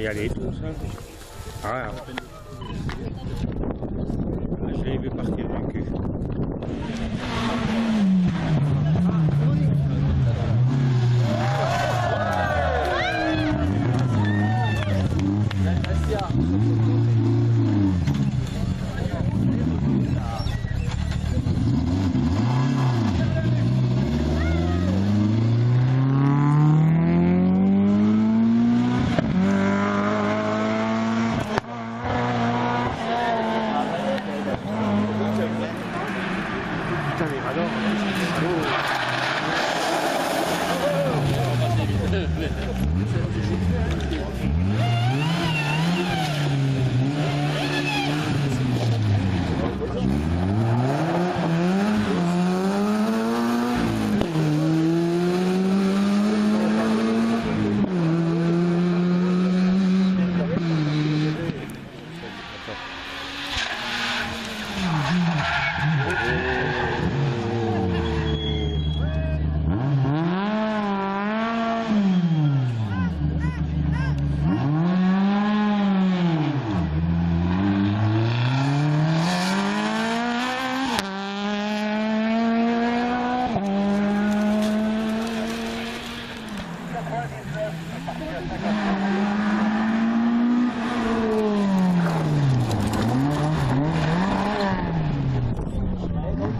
y ah. Ah, Je vu partir du cul.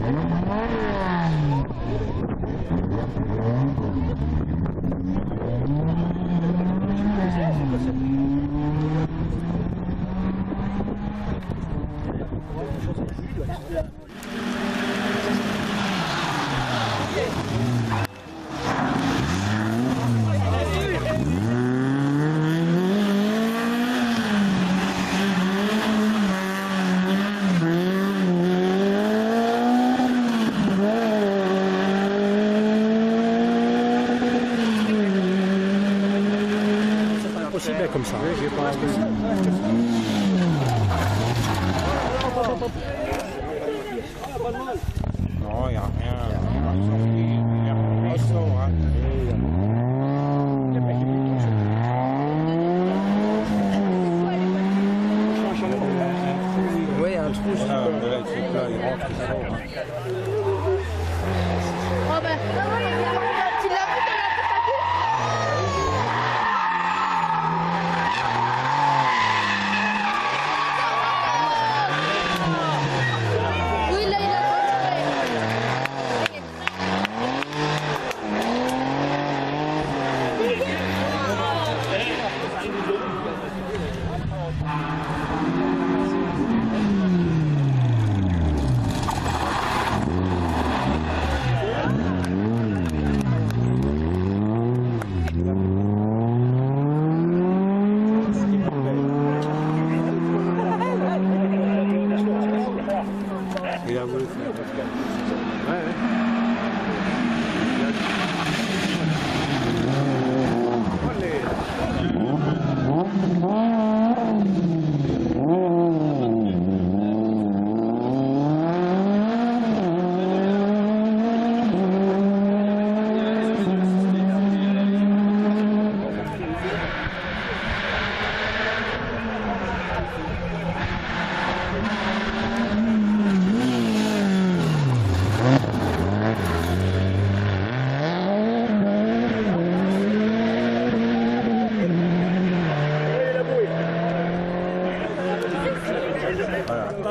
Mm-hmm. 了，就是。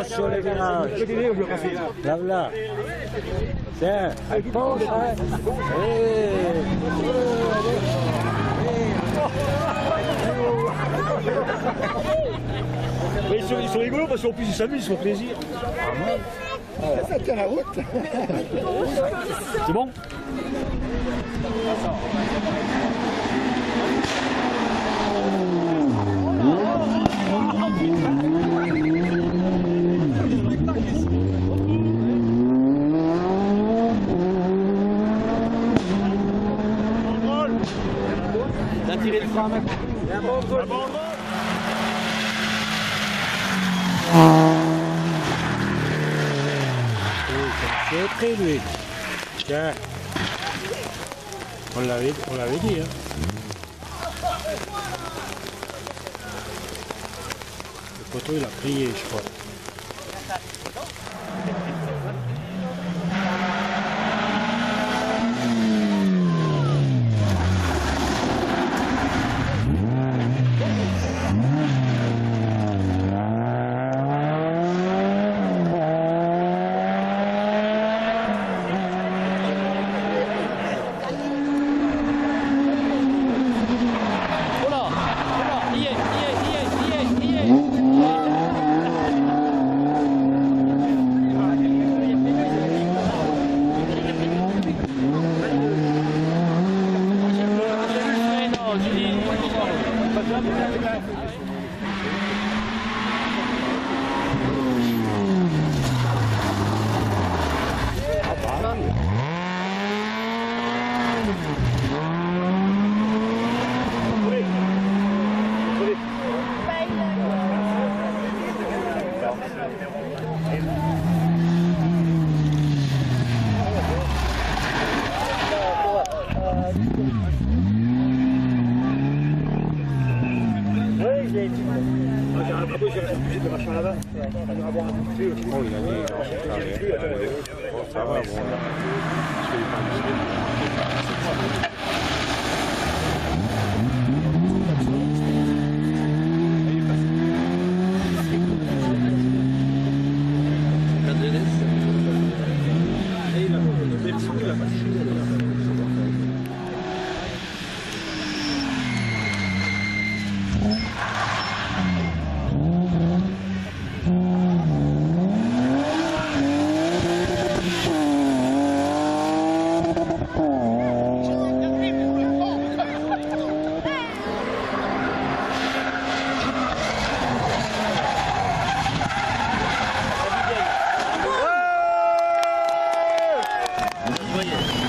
Sur les virages. Là, là. Tiens, elle penche, hein. Mais ils, sont, ils sont rigolos parce qu'en plus ils s'amusent, ils font plaisir. Ça tient la route. C'est bon T'as C'est prêt, lui. Tiens. On l'avait, on l'avait dit, hein. Le poteau, il a prié, je crois. 后年呢，大连、大连、三万亩，去看去。Thank you. 你们一个眼睛